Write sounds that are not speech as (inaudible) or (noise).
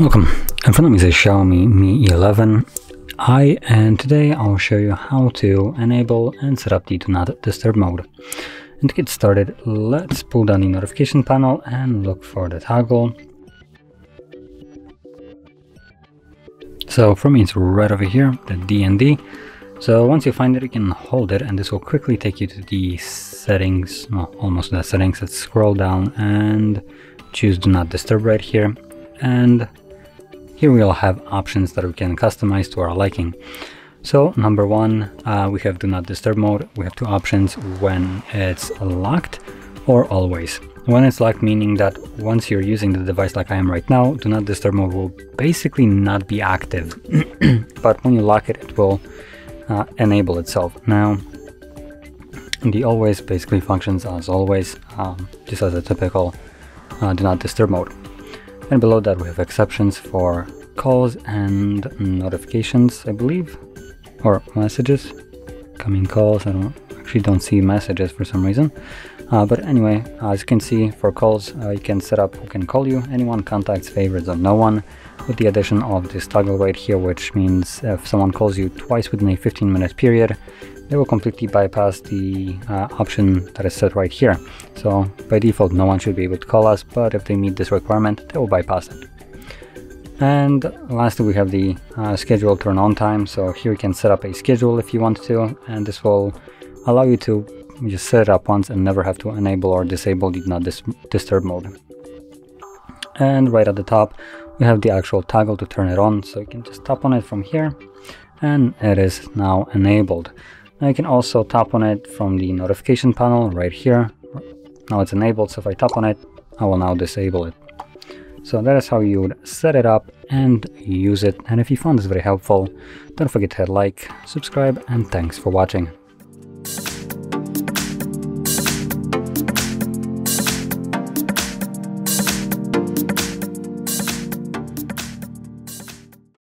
Welcome, in front of me is a Xiaomi Mi 11 i and today I'll show you how to enable and set up the do not disturb mode. And to get started, let's pull down the notification panel and look for the toggle. So for me it's right over here, the DND. So once you find it, you can hold it and this will quickly take you to the settings, well, almost the settings. Let's scroll down and choose do not disturb right here. And here we'll have options that we can customize to our liking. So number one, uh, we have do not disturb mode. We have two options when it's locked or always. When it's locked, meaning that once you're using the device like I am right now, do not disturb mode will basically not be active. (clears throat) but when you lock it, it will uh, enable itself. Now, the always basically functions as always, um, just as a typical uh, do not disturb mode. And below that we have exceptions for calls and notifications, I believe, or messages, coming calls. I don't actually don't see messages for some reason. Uh, but anyway, as you can see, for calls, uh, you can set up who can call you, anyone, contacts, favorites, or no one, with the addition of this toggle right here, which means if someone calls you twice within a 15 minute period, they will completely bypass the uh, option that is set right here. So by default, no one should be able to call us, but if they meet this requirement, they will bypass it. And lastly, we have the uh, schedule turn on time. So here you can set up a schedule if you want to, and this will allow you to just set it up once and never have to enable or disable the not dis disturb mode. And right at the top, we have the actual toggle to turn it on. So you can just tap on it from here and it is now enabled. Now you can also tap on it from the notification panel right here. Now it's enabled, so if I tap on it, I will now disable it. So that is how you would set it up and use it. And if you found this very helpful, don't forget to hit like, subscribe, and thanks for watching.